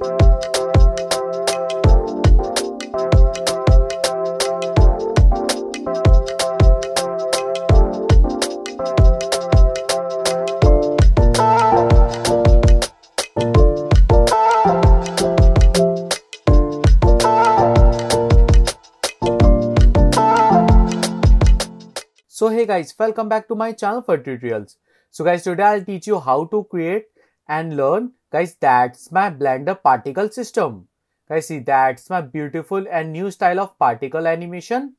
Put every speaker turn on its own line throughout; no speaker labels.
So hey guys, welcome back to my channel Fattu tutorials. So guys, today I'll teach you how to create and learn. Guys, that's my Blender particle system. Guys, see that's my beautiful and new style of particle animation.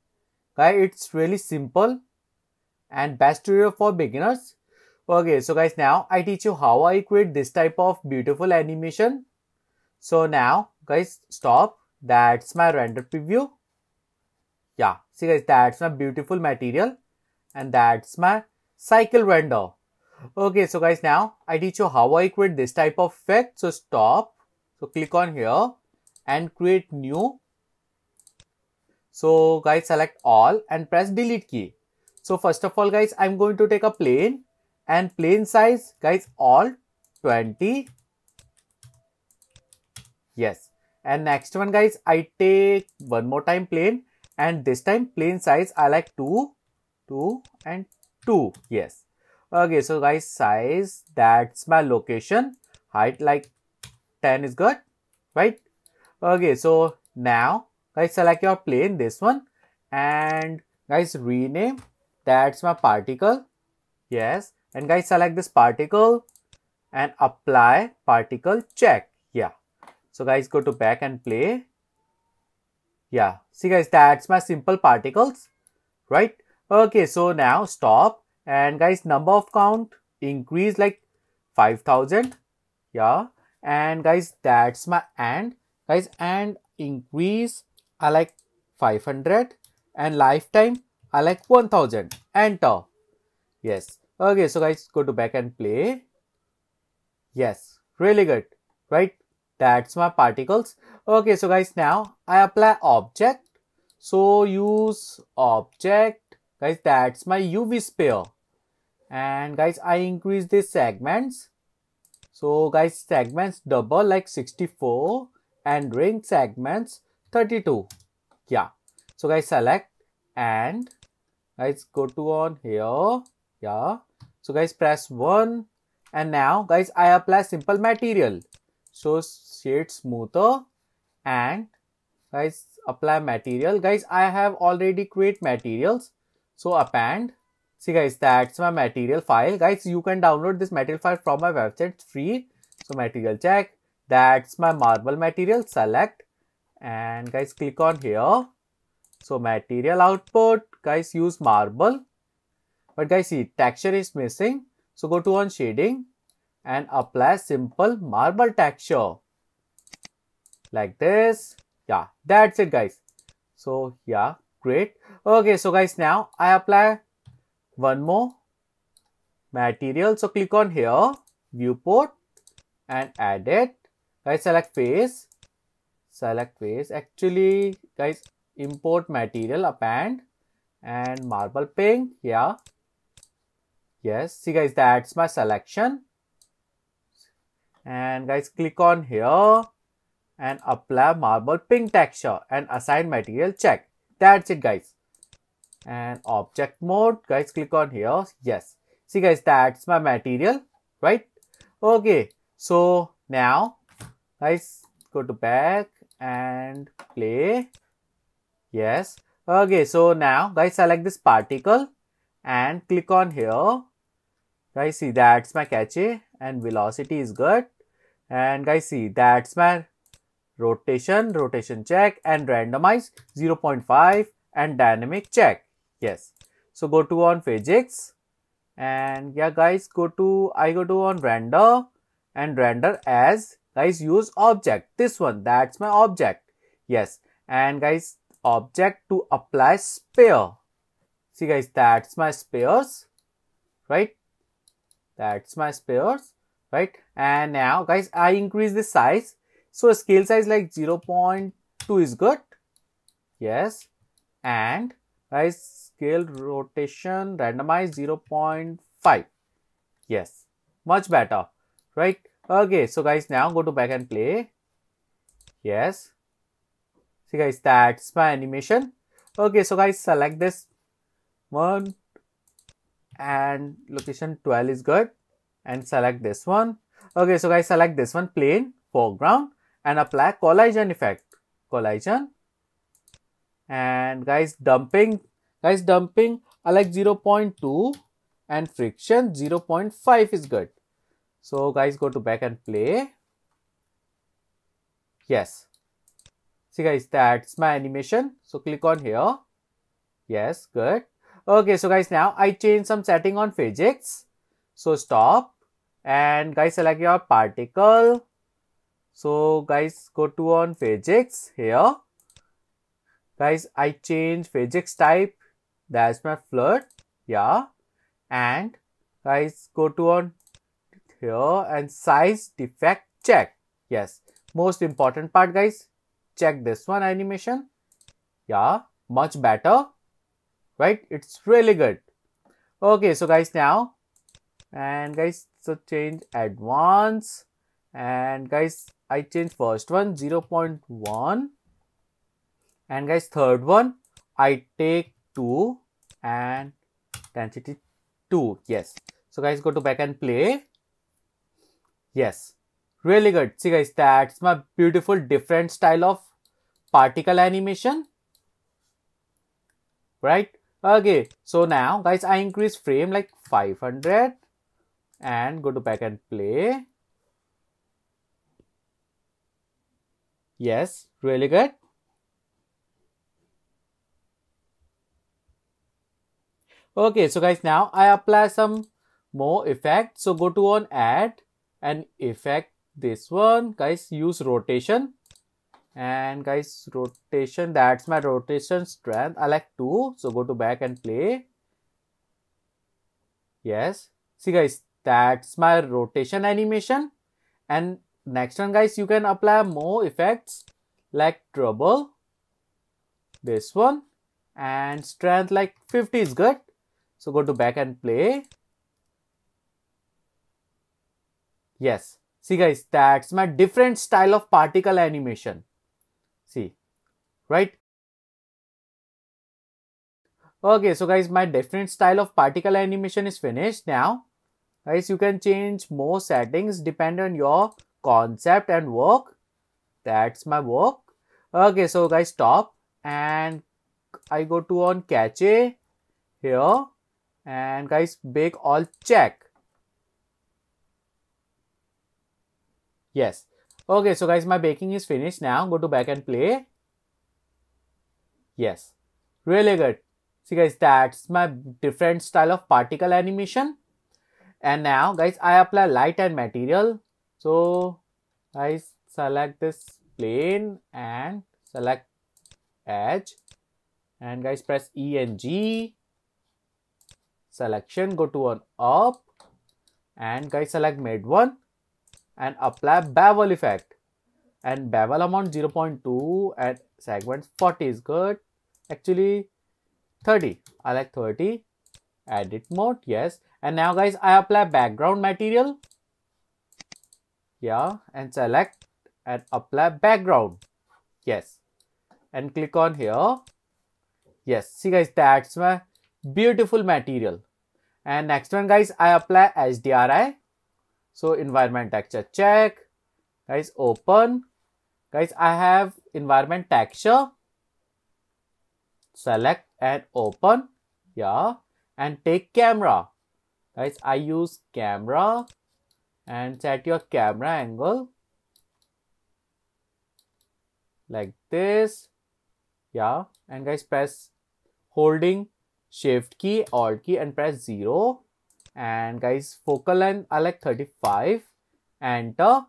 Guys, it's really simple and best tutorial for beginners. Okay, so guys, now I teach you how I create this type of beautiful animation. So now guys, stop. That's my render preview. Yeah, see guys, that's my beautiful material and that's my cycle render. Okay, so guys, now I teach you how I create this type of effect. So stop. So click on here and create new. So guys, select all and press delete key. So first of all, guys, I'm going to take a plane and plane size, guys, all 20. Yes. And next one, guys, I take one more time plane and this time plane size I like 2 2 and 2 yes okay so guys size that's my location. Height like 10 is good right? Okay so now guys select your plane this one. And guys rename that's my particle. Yes. And guys select this particle and apply particle check. Yeah. So guys go to back and play. Yeah. See guys that's my simple particles right? Okay, so now stop and guys number of count increase like 5000 yeah. And guys that's my and. Guys and increase I like 500 and lifetime I like 1000 enter. Yes. Okay so guys go to back and play. Yes. Really good. Right? That's my particles. Okay so guys now I apply object. So use object guys that's my UV sphere and guys I increase the segments. So guys segments double like 64 and ring segments 32 yeah. So guys select and guys go to on here. Yeah. So guys press 1 and now guys I apply simple material. So shade smoother. And guys apply material. Guys I have already create materials so append. See guys, that's my material file. Guys, you can download this material file from my website. It's free. So material check. That's my marble material. Select. And guys, click on here. So material output. Guys, use marble. But guys, see, texture is missing. So go to on shading and apply simple marble texture. Like this. Yeah, that's it guys. So yeah, Great. Okay, so guys, now I apply one more material. So click on here, viewport and add it. Guys, select face. Select face. Actually, guys, import material, append and marble pink. Yeah. Yes. See guys, that's my selection. And guys, click on here and apply marble pink texture and assign material check. That's it guys. And object mode, guys, click on here. Yes. See guys, that's my material, right? Okay. So now, guys, go to back and play. Yes. Okay. So now, guys, select this particle and click on here. Guys, see that's my cache and velocity is good. And guys, see that's my rotation, rotation check and randomize 0.5 and dynamic check. Yes. So go to on physics. And yeah guys go to I go to on render. And render as guys use object. This one that's my object. Yes. And guys object to apply sphere. See guys that's my spheres. Right? That's my spheres. Right? And now guys I increase the size so scale size like 0.2 is good. Yes. And guys scale rotation randomize 0.5. Yes. Much better. Right. Okay. So guys now go to back and play. Yes. See guys, that's my animation. Okay, so guys, select this one and location 12 is good and select this one. Okay, so guys, select this one plane foreground and apply collision effect. Collision and guys damping guys damping I like 0.2 and friction 0.5 is good. So guys go to back and play. Yes. See guys that's my animation. So click on here. Yes good. Okay so guys now I change some setting on physics. So stop and guys select your particle. So guys go to on physics here. Guys I change physics type. That's my fluid. Yeah. And guys go to on here and size deflect check. Yes. Most important part guys check this one animation. Yeah. Much better. Right? It's really good. Okay. So guys now and guys so change advance. And guys i change first one 0 0.1 and guys third one i take 2 and density 2. Yes. So guys, go to back and play. Yes. Really good. See guys, that's my beautiful different style of particle animation. Right? Okay. So now guys, I increase frame like 500 and go to back and play. Yes, really good. Okay, so guys, now I apply some more effect. So go to on add and effect this one. Guys, use rotation. And guys, rotation, that's my rotation strength. I like 2. So go to back and play. Yes. See guys, that's my rotation animation. And next one guys, you can apply more effects like trouble. This one. And strength like 50 is good so go to back and play. Yes. See guys, that's my different style of particle animation. See, right? Okay, so guys, my different style of particle animation is finished. Now, guys, you can change more settings depend on your concept and work. That's my work. Okay, so guys, stop and I go to on cache here. And guys bake all check. Yes. Okay so guys my baking is finished now. Go to back and play. Yes. Really good. See guys that's my different style of particle animation. And now guys i apply light and material so guys select this plane and select edge. And guys press e and g. Selection go to on up. And guys select mid one and apply bevel effect. And bevel amount 0.2 and segments 40 is good. Actually 30 i like 30 edit mode yes. And now guys i apply background material yeah and select and apply background. Yes. And click on here. Yes. See guys that's my beautiful material. And next one guys i apply hdri so environment texture check. Guys open. Guys i have environment texture. Select and open. Yeah and take camera. Guys i use camera and set your camera angle like this. Yeah and guys press holding shift key alt key and press 0 and guys focal length I like 35 enter.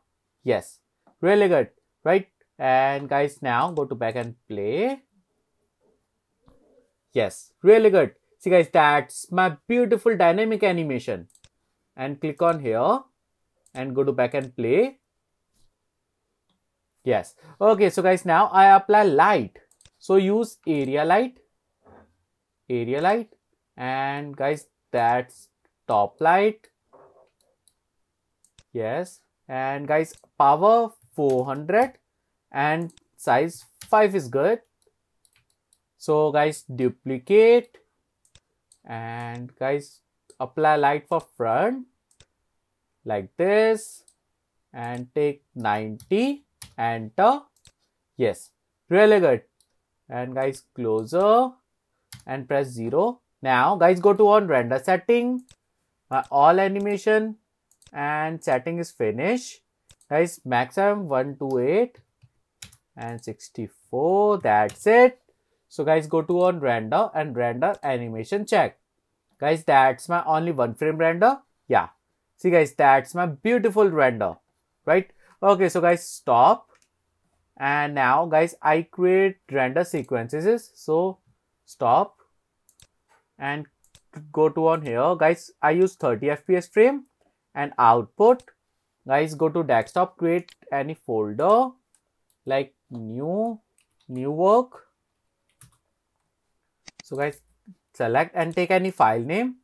Yes. Really good. Right? And guys now go to back and play. Yes. Really good. See guys that's my beautiful dynamic animation. And click on here and go to back and play. Yes. Okay so guys now I apply light. So use area light area light and guys that's top light. Yes. And guys power 400 and size 5 is good. So guys duplicate. And guys apply light for front like this and take 90 enter yes really good. And guys closer and press 0 now guys go to on render setting. Uh, all animation and setting is finished. Guys maximum 128 and 64 that's it. So guys go to on render and render animation check. Guys that's my only one frame render. Yeah see guys that's my beautiful render right? Okay so guys stop. And now guys i create render sequences. So stop. And go to on here. Guys i use 30 fps frame and output. Guys go to desktop create any folder like new new work. So guys select and take any file name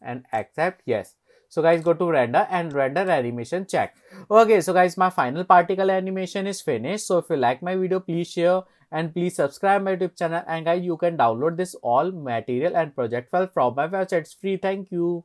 and accept. Yes so guys go to render and render animation check. Okay so guys my final particle animation is finished. So if you like my video please share and please subscribe my youtube channel. And guys you can download this all material and project file from my website. It's free. Thank you